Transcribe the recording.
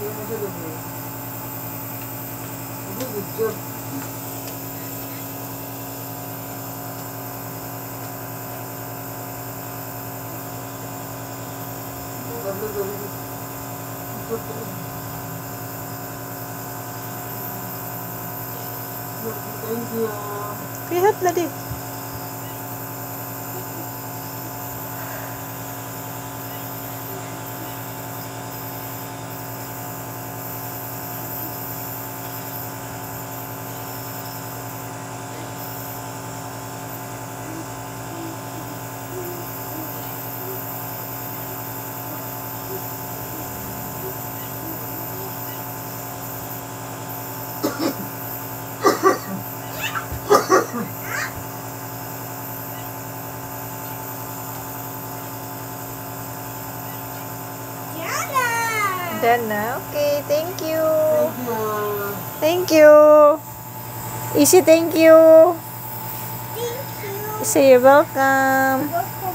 Thank you. Na din. Done na. Okay, thank you. Thank you. Thank you. Easy, thank you. Thank you. Say you're welcome. Welcome.